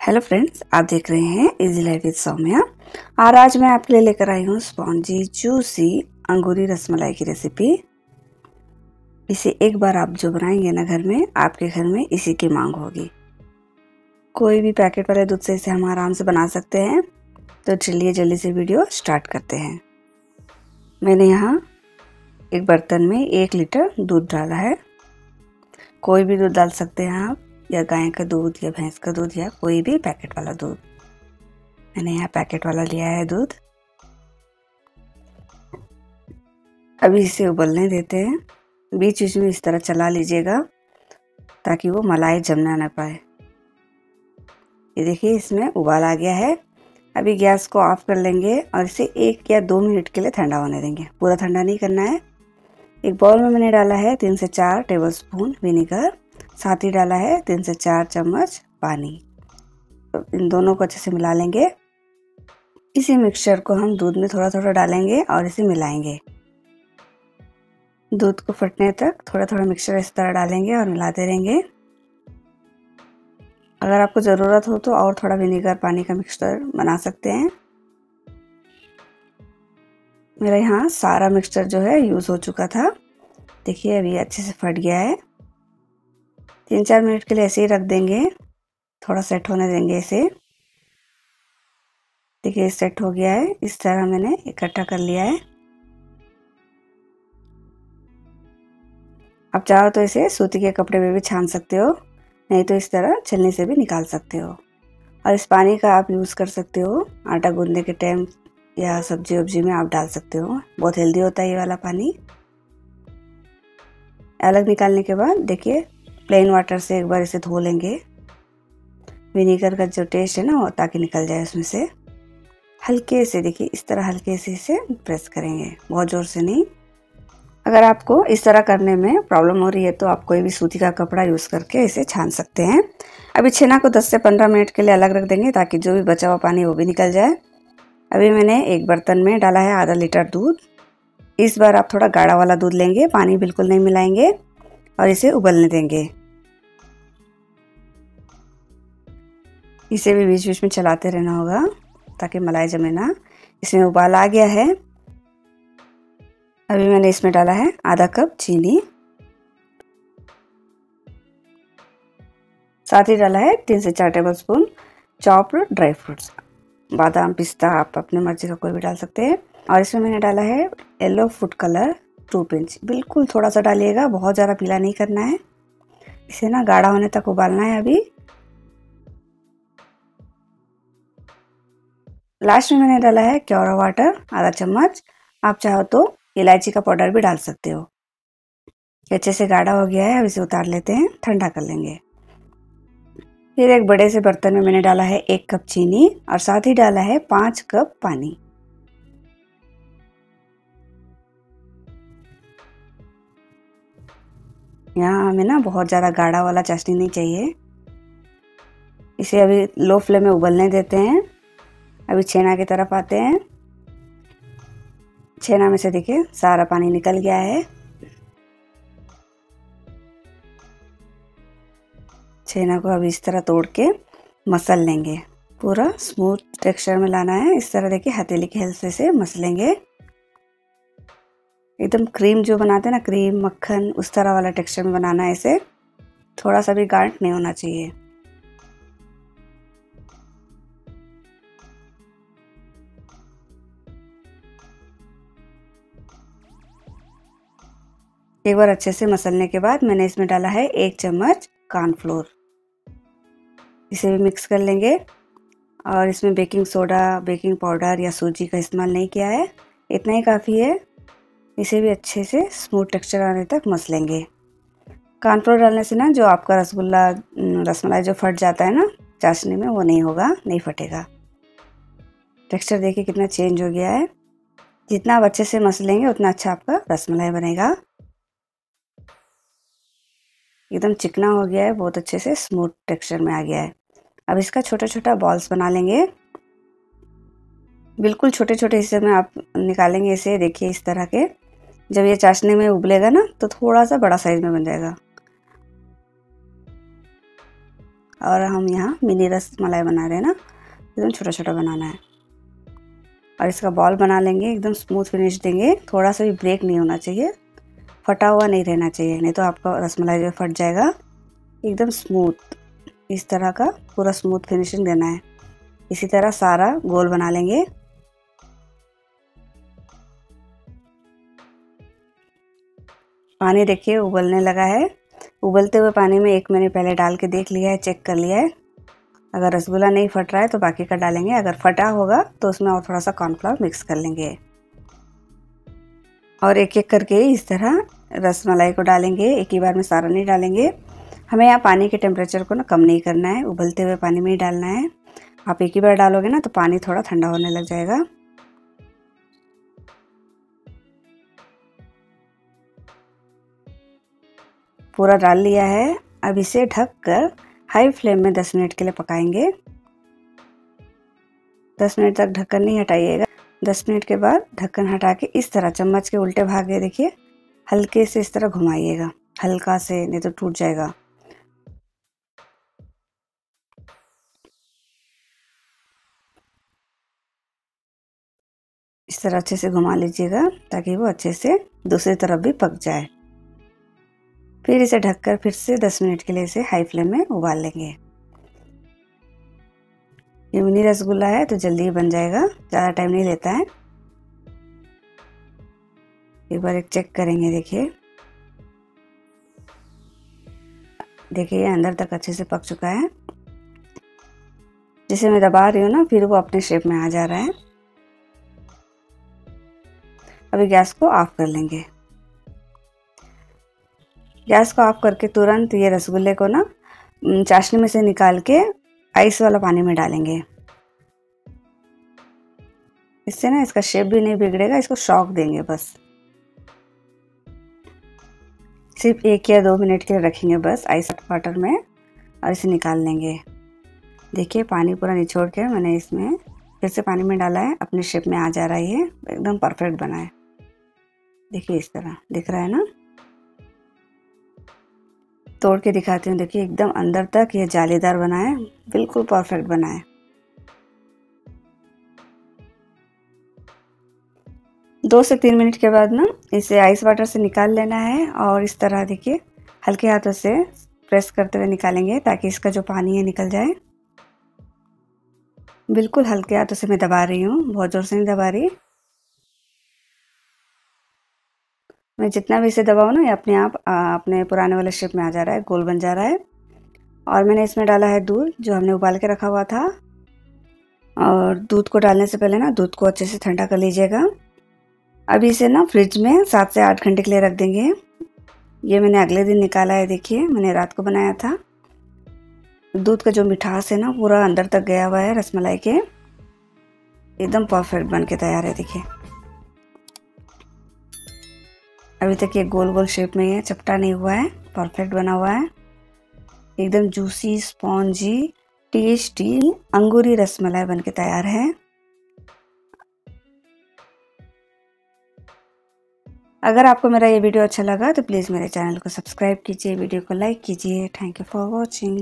Hello friends आप देख रहे हैं इजी लाइफ विद सौम्या और आज मैं आपके लिए लेकर आई हूँ स्पॉन्जी जूसी अंगूरी रसमलाई की रेसिपी इसे एक बार आप जो बनाएँगे ना घर में, आपके घर में इसी की मांग होगी। कोई भी पैकेट वाले दूध से इसे हम आराम से बना सकते हैं। तो चलिए जल्दी से वीडियो स्टार्ट करते हैं। मैंने यहाँ एक बर्तन में एक लीटर दूध डाला है। कोई भी दूध डाल सकते हैं आप। या गाय का दूध या भैंस का दूध या कोई भी पैकेट वाला दूध। मैंने यहाँ पैकेट वाला लिया है दूध। अभी इसे उबलने देते हैं। बीच बीच में इस तरह चला लीजिएगा ताकि वो मलाई जमना ना पाए। ये देखिए, इसमें उबाल आ गया है। अभी गैस को ऑफ़ कर लेंगे और इसे एक या दो मिनट के लिए ठंडा होने देंगे। पूरा ठंडा नहीं करना है। एक बाउल में मैंने डाला है तीन से चार टेबल स्पून विनीगर। साथ ही डाला है तीन से चार चम्मच पानी। तो इन दोनों को अच्छे से मिला लेंगे। इसी मिक्सचर को हम दूध में थोड़ा थोड़ा डालेंगे और इसे मिलाएँगे। दूध को फटने तक थोड़ा थोड़ा मिक्सचर इस तरह डालेंगे और मिलाते रहेंगे। अगर आपको ज़रूरत हो तो और थोड़ा विनेगर पानी का मिक्सचर बना सकते हैं। मेरा यहाँ सारा मिक्सचर जो है यूज़ हो चुका था। देखिए, अभी अच्छे से फट गया है। तीन चार मिनट के लिए ऐसे ही रख देंगे। थोड़ा सेट होने देंगे इसे। देखिए सेट हो गया है। इस तरह मैंने इकट्ठा कर लिया है। आप चाहो तो इसे सूती के कपड़े में भी छान सकते हो, नहीं तो इस तरह छलनी से भी निकाल सकते हो। और इस पानी का आप यूज़ कर सकते हो। आटा गूंदने के टाइम या सब्ज़ी वब्जी में आप डाल सकते हो। बहुत हेल्दी होता है ये वाला पानी। अलग निकालने के बाद देखिए प्लेन वाटर से एक बार इसे धो लेंगे। विनीगर का जो टेस्ट है ना वो ताकि निकल जाए उसमें से। हल्के से देखिए, इस तरह हल्के से इसे प्रेस करेंगे। बहुत ज़ोर से नहीं। अगर आपको इस तरह करने में प्रॉब्लम हो रही है तो आप कोई भी सूती का कपड़ा यूज़ करके इसे छान सकते हैं। अभी छेना को 10 से 15 मिनट के लिए अलग रख देंगे ताकि जो भी बचा हुआ पानी वो भी निकल जाए। अभी मैंने एक बर्तन में डाला है आधा लीटर दूध। इस बार आप थोड़ा गाढ़ा वाला दूध लेंगे, पानी बिल्कुल नहीं मिलाएँगे और इसे उबलने देंगे। इसे भी बीच बीच में चलाते रहना होगा, ताकि मलाई जमे ना। इसमें उबाल आ गया है। अभी मैंने इसमें डाला है आधा कप चीनी। साथ ही डाला है तीन से चार tablespoon chopped dry fruits बादाम, पिस्ता, आप अपने मर्ज़ी का कोई भी डाल सकते हैं। और इसमें मैंने डाला है yellow food colour two pinch बिल्कुल थोड़ा सा डालिएगा, बहुत ज़्यादा पीला नहीं करना है। इसे ना गाढ़ा होने तक उबालना है अभी। लास्ट में मैंने डाला है क्योरा वाटर, आधा चम्मच। आप चाहो तो इलायची का पाउडर भी डाल सकते हो। अच्छे से गाढ़ा हो गया है, अब इसे उतार लेते हैं, ठंडा कर लेंगे। फिर एक बड़े से बर्तन में मैंने डाला है एक कप चीनी और साथ ही डाला है पाँच कप पानी। यहाँ हमें ना बहुत ज़्यादा गाढ़ा वाला चाशनी नहीं चाहिए। इसे अभी लो फ्लेम में उबलने देते हैं। अभी छेना की तरफ़ आते हैं। छेना में से देखिए, सारा पानी निकल गया है। छेना को अभी इस तरह तोड़ के मसल लेंगे। पूरा स्मूथ टेक्सचर में लाना है। इस तरह देखिए, हथेली की हेल्प से मसलेंगे। एकदम क्रीम जो बनाते हैं ना, क्रीम, मक्खन, उस तरह वाला टेक्सचर में बनाना है इसे। थोड़ा सा भी गांठ नहीं होना चाहिए। एक बार अच्छे से मसलने के बाद मैंने इसमें डाला है एक चम्मच कॉर्नफ्लोर। इसे भी मिक्स कर लेंगे। और इसमें बेकिंग सोडा, बेकिंग पाउडर या सूजी का इस्तेमाल नहीं किया है। इतना ही काफ़ी है। इसे भी अच्छे से स्मूथ टेक्सचर आने तक मस लेंगे कॉर्नफ्लोर डालने से ना जो आपका रसगुल्ला रसमलाई जो फट जाता है ना, चाशनी में वो नहीं होगा, नहीं फटेगा। टेक्सचर देखिए कितना चेंज हो गया है। जितना आप अच्छे से मस लेंगे उतना अच्छा आपका रसमलाई बनेगा। एकदम चिकना हो गया है, बहुत अच्छे से स्मूथ टेक्सचर में आ गया है। अब इसका छोटा छोटा बॉल्स बना लेंगे। बिल्कुल छोटे छोटे हिस्से में आप निकालेंगे इसे, देखिए इस तरह के। जब ये चाशनी में उबलेगा ना तो थोड़ा सा बड़ा साइज़ में बन जाएगा। और हम यहाँ मिनी रस मलाई बना रहे हैं ना, एकदम छोटा छोटा बनाना है। और इसका बॉल बना लेंगे, एकदम स्मूथ फिनिश देंगे। थोड़ा सा भी ब्रेक नहीं होना चाहिए। फटा हुआ नहीं रहना चाहिए, नहीं तो आपका रसमलाई जो फट जाएगा। एकदम स्मूथ इस तरह का पूरा स्मूथ फिनिशिंग देना है। इसी तरह सारा गोल बना लेंगे। पानी देखिए उबलने लगा है। उबलते हुए पानी में एक मैंने पहले डाल के देख लिया है चेक कर लिया है। अगर रसगुल्ला नहीं फट रहा है तो बाकी का डालेंगे। अगर फटा होगा तो उसमें और थोड़ा सा कॉर्नफ्लावर मिक्स कर लेंगे। और एक एक करके इस तरह रस मलाई को डालेंगे, एक ही बार में सारा नहीं डालेंगे। हमें यहाँ पानी के टेम्परेचर को ना कम नहीं करना है, उबलते हुए पानी में ही डालना है। आप एक ही बार डालोगे ना तो पानी थोड़ा ठंडा होने लग जाएगा। पूरा डाल लिया है। अब इसे ढक कर हाई फ्लेम में 10 मिनट के लिए पकाएँगे। 10 मिनट तक ढक्कन नहीं हटाइएगा। 10 मिनट के बाद ढक्कन हटा के इस तरह चम्मच के उल्टे भागे देखिए हल्के से इस तरह घुमाइएगा। हल्का से, नहीं तो टूट जाएगा। इस तरह अच्छे से घुमा लीजिएगा, ताकि वो अच्छे से दूसरी तरफ़ भी पक जाए। फिर इसे ढककर फिर से 10 मिनट के लिए इसे हाई फ्लेम में उबाल लेंगे। ये मिनी रसगुल्ला है तो जल्दी ही बन जाएगा। ज़्यादा टाइम नहीं लेता है। एक बार एक चेक करेंगे, देखिए। देखिए, ये अंदर तक अच्छे से पक चुका है। जिसे मैं दबा रही हूँ ना, फिर वो अपने शेप में आ जा रहा है। अभी गैस को ऑफ़ कर लेंगे। गैस को ऑफ़ करके तुरंत ये रसगुल्ले को ना चाशनी में से निकाल के आइस वाला पानी में डालेंगे। इससे ना इसका शेप भी नहीं बिगड़ेगा, इसको शॉक देंगे बस। सिर्फ़ एक या दो मिनट के लिए रखेंगे बस आइस वाटर में, और इसे निकाल लेंगे। देखिए, पानी पूरा निचोड़ के मैंने इसमें फिर से पानी में डाला है, अपने शेप में आ जा रहा है ये, एकदम परफेक्ट बना है। देखिए, इस तरह दिख रहा है ना? तोड़ के दिखाती हूँ, देखिए, एकदम अंदर तक ये जालीदार बना है, बिल्कुल परफेक्ट बना है। दो से तीन मिनट के बाद ना इसे आइस वाटर से निकाल लेना है और इस तरह देखिए, हल्के हाथों से प्रेस करते हुए निकालेंगे ताकि इसका जो पानी है निकल जाए। बिल्कुल हल्के हाथों से मैं दबा रही हूँ, बहुत ज़ोर से नहीं दबा रही। मैं जितना भी इसे दबाऊँ ना, ये अपने आप अपने पुराने वाले शेप में आ जा रहा है, गोल बन जा रहा है। और मैंने इसमें डाला है दूध, जो हमने उबाल के रखा हुआ था। और दूध को डालने से पहले ना, दूध को अच्छे से ठंडा कर लीजिएगा। अभी इसे ना फ्रिज में सात से आठ घंटे के लिए रख देंगे। ये मैंने अगले दिन निकाला है, देखिए, मैंने रात को बनाया था। दूध का जो मिठास है ना, पूरा अंदर तक गया हुआ है रसमलाई के। एकदम परफेक्ट बन के तैयार है, देखिए। अभी तक ये गोल गोल शेप में है चपटा नहीं हुआ है, परफेक्ट बना हुआ है। एकदम जूसी, स्पॉन्जी, टेस्टी, अंगूरी रसमलाई बन के तैयार है। अगर आपको मेरा ये वीडियो अच्छा लगा तो प्लीज़ मेरे चैनल को सब्सक्राइब कीजिए, वीडियो को लाइक कीजिए। Thank you for watching.